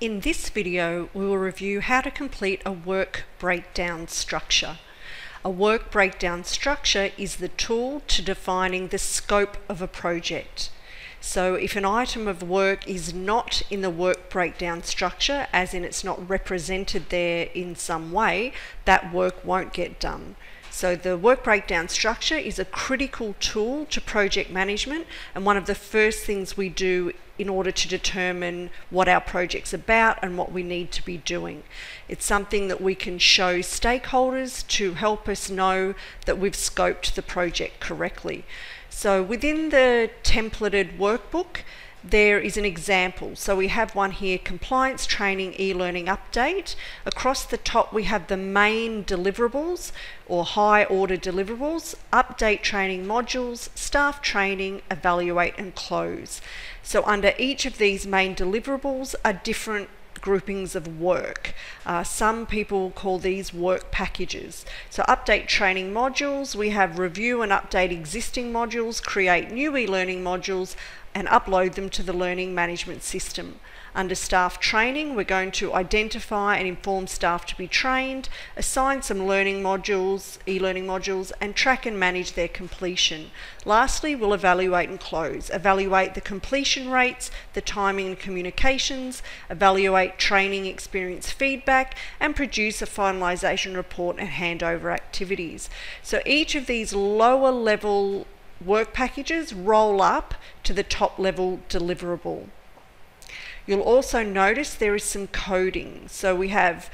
In this video, we will review how to complete a work breakdown structure. A work breakdown structure is the tool to defining the scope of a project. So if an item of work is not in the work breakdown structure, as in it's not represented there in some way, that work won't get done. So the work breakdown structure is a critical tool to project management and one of the first things we do in order to determine what our project's about and what we need to be doing. It's something that we can show stakeholders to help us know that we've scoped the project correctly. So within the templated workbook, there is an example. So we have one here, compliance training e-learning update. Across the top we have the main deliverables or high order deliverables, update training modules, staff training, evaluate and close. So under each of these main deliverables are different groupings of work. Uh, some people call these work packages. So update training modules, we have review and update existing modules, create new e-learning modules, and upload them to the learning management system. Under staff training, we're going to identify and inform staff to be trained, assign some learning modules, e-learning modules, and track and manage their completion. Lastly, we'll evaluate and close. Evaluate the completion rates, the timing and communications, evaluate training experience feedback, and produce a finalisation report and handover activities. So each of these lower level work packages roll up to the top level deliverable. You'll also notice there is some coding. So we have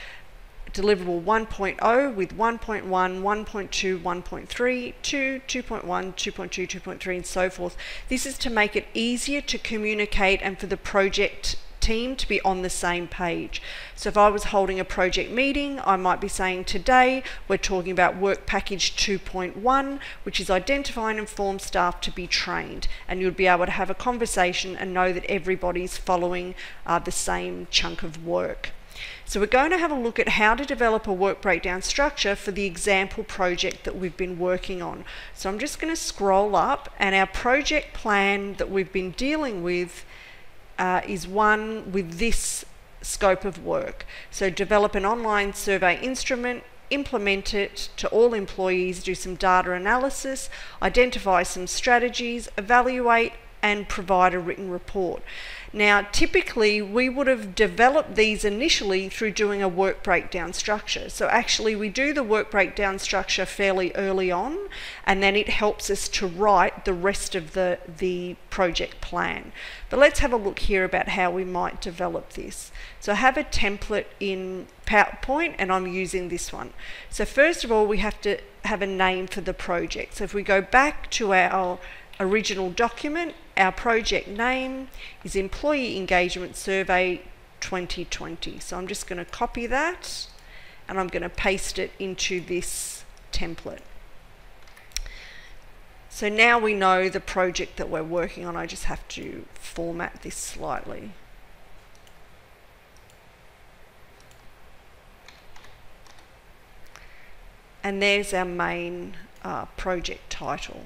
deliverable 1.0 with 1.1, 1.2, 1.3, 2, 2.1, 2.2, 2.3 and so forth. This is to make it easier to communicate and for the project team to be on the same page. So if I was holding a project meeting, I might be saying today we're talking about work package 2.1, which is identify and inform staff to be trained. And you'd be able to have a conversation and know that everybody's following uh, the same chunk of work. So we're going to have a look at how to develop a work breakdown structure for the example project that we've been working on. So I'm just going to scroll up and our project plan that we've been dealing with uh, is one with this scope of work. So develop an online survey instrument, implement it to all employees, do some data analysis, identify some strategies, evaluate and provide a written report. Now, typically, we would have developed these initially through doing a work breakdown structure. So actually, we do the work breakdown structure fairly early on, and then it helps us to write the rest of the, the project plan. But let's have a look here about how we might develop this. So I have a template in PowerPoint, and I'm using this one. So first of all, we have to have a name for the project. So if we go back to our original document, our project name is Employee Engagement Survey 2020. So I'm just going to copy that and I'm going to paste it into this template. So now we know the project that we're working on. I just have to format this slightly. And there's our main uh, project title.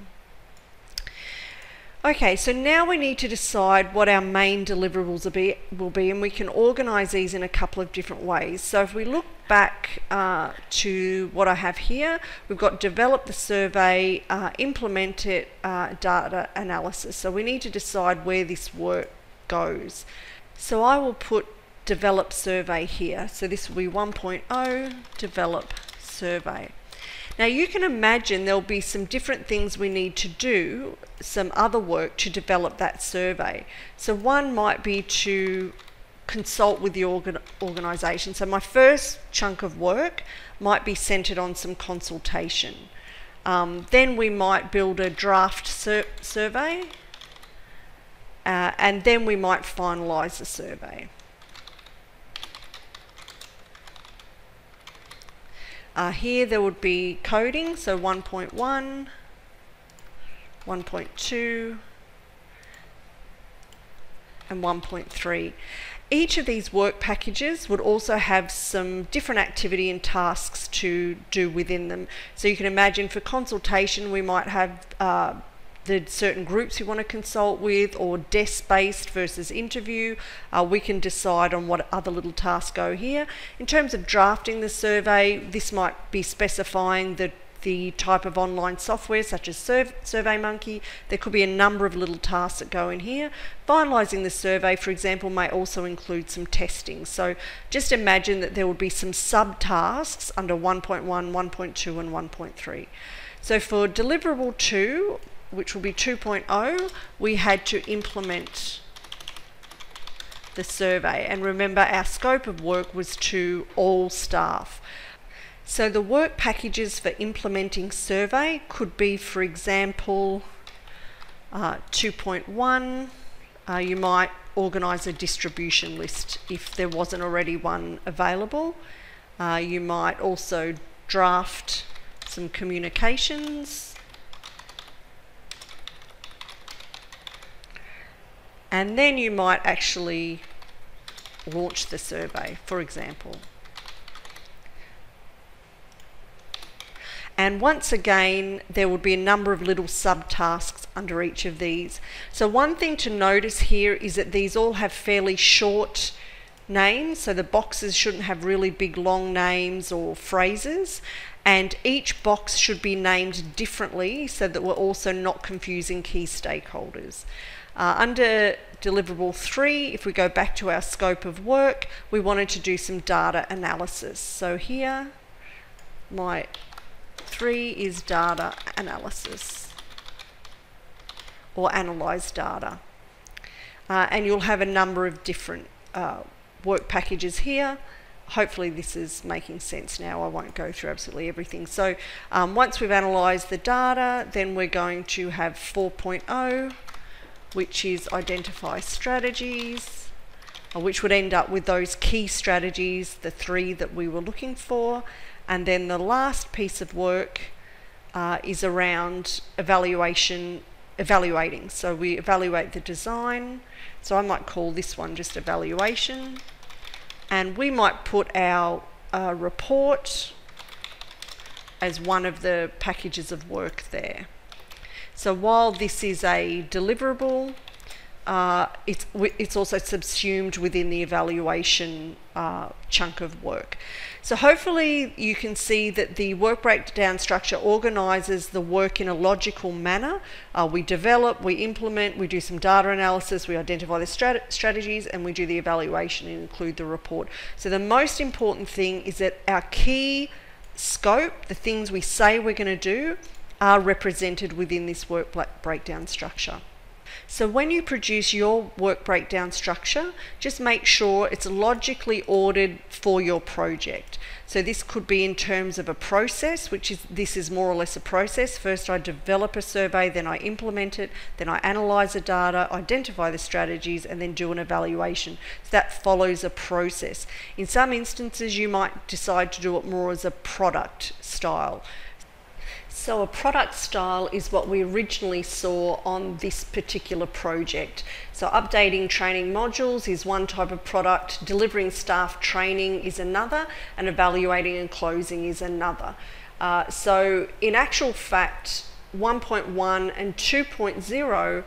Okay, so now we need to decide what our main deliverables will be, will be and we can organise these in a couple of different ways. So if we look back uh, to what I have here, we've got develop the survey, uh, implement it, uh, data analysis. So we need to decide where this work goes. So I will put develop survey here. So this will be 1.0, develop survey. Now you can imagine there'll be some different things we need to do, some other work to develop that survey. So one might be to consult with the organ organisation. So my first chunk of work might be centred on some consultation. Um, then we might build a draft sur survey uh, and then we might finalise the survey. Uh, here there would be coding, so 1.1, 1.2, and 1.3. Each of these work packages would also have some different activity and tasks to do within them. So you can imagine for consultation we might have uh, the certain groups you want to consult with or desk based versus interview. Uh, we can decide on what other little tasks go here. In terms of drafting the survey, this might be specifying the the type of online software such as Survey SurveyMonkey. There could be a number of little tasks that go in here. Finalising the survey, for example, may also include some testing. So just imagine that there would be some subtasks under 1.1, 1.2 and 1.3. So for deliverable 2, which will be 2.0, we had to implement the survey. And remember, our scope of work was to all staff. So the work packages for implementing survey could be, for example, uh, 2.1. Uh, you might organise a distribution list if there wasn't already one available. Uh, you might also draft some communications and then you might actually launch the survey, for example. And once again, there would be a number of little subtasks under each of these. So one thing to notice here is that these all have fairly short names. So the boxes shouldn't have really big long names or phrases. And each box should be named differently so that we're also not confusing key stakeholders. Uh, under deliverable three, if we go back to our scope of work, we wanted to do some data analysis. So here, my three is data analysis or analyze data. Uh, and you'll have a number of different uh, work packages here. Hopefully this is making sense now. I won't go through absolutely everything. So um, once we've analysed the data, then we're going to have 4.0 which is identify strategies, uh, which would end up with those key strategies, the three that we were looking for. And then the last piece of work uh, is around evaluation, evaluating. So we evaluate the design. So I might call this one just evaluation. And we might put our uh, report as one of the packages of work there. So while this is a deliverable, uh, it's, it's also subsumed within the evaluation uh, chunk of work. So hopefully you can see that the work breakdown structure organises the work in a logical manner. Uh, we develop, we implement, we do some data analysis, we identify the strat strategies and we do the evaluation and include the report. So the most important thing is that our key scope, the things we say we're going to do, are represented within this work breakdown structure. So when you produce your work breakdown structure, just make sure it's logically ordered for your project. So this could be in terms of a process, which is this is more or less a process. First I develop a survey, then I implement it, then I analyze the data, identify the strategies, and then do an evaluation. So that follows a process. In some instances you might decide to do it more as a product style. So a product style is what we originally saw on this particular project. So updating training modules is one type of product, delivering staff training is another, and evaluating and closing is another. Uh, so in actual fact, 1.1 and 2.0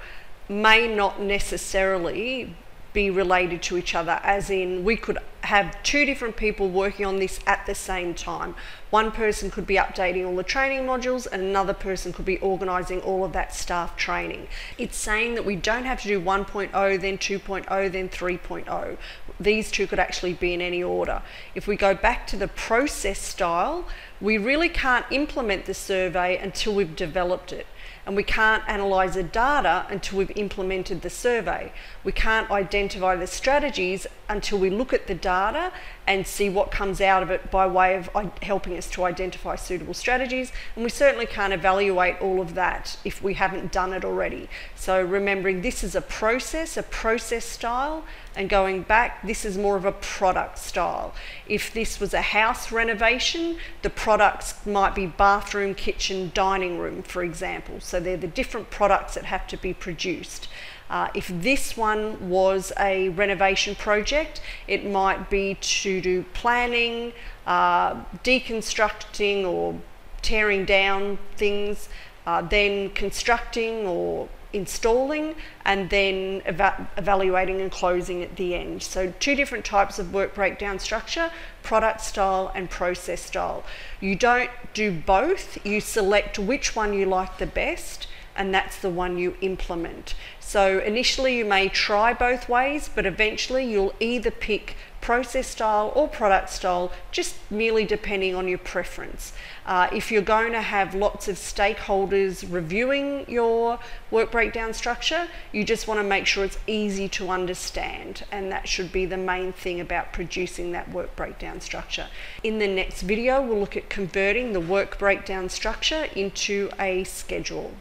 may not necessarily be related to each other, as in we could have two different people working on this at the same time. One person could be updating all the training modules and another person could be organising all of that staff training. It's saying that we don't have to do 1.0, then 2.0, then 3.0. These two could actually be in any order. If we go back to the process style, we really can't implement the survey until we've developed it and we can't analyse the data until we've implemented the survey. We can't identify the strategies until we look at the data and see what comes out of it by way of helping us to identify suitable strategies. And we certainly can't evaluate all of that if we haven't done it already. So remembering this is a process, a process style, and going back, this is more of a product style. If this was a house renovation, the products might be bathroom, kitchen, dining room, for example. So they're the different products that have to be produced. Uh, if this one was a renovation project, it might be to do planning, uh, deconstructing or tearing down things, uh, then constructing or installing, and then eva- evaluating and closing at the end. So, two different types of work breakdown structure product style and process style. You don't do both, you select which one you like the best, and that's the one you implement. So, initially, you may try both ways, but eventually, you'll either pick process style or product style, just merely depending on your preference. Uh, if you're going to have lots of stakeholders reviewing your work breakdown structure, you just want to make sure it's easy to understand, and that should be the main thing about producing that work breakdown structure. In the next video, we'll look at converting the work breakdown structure into a schedule.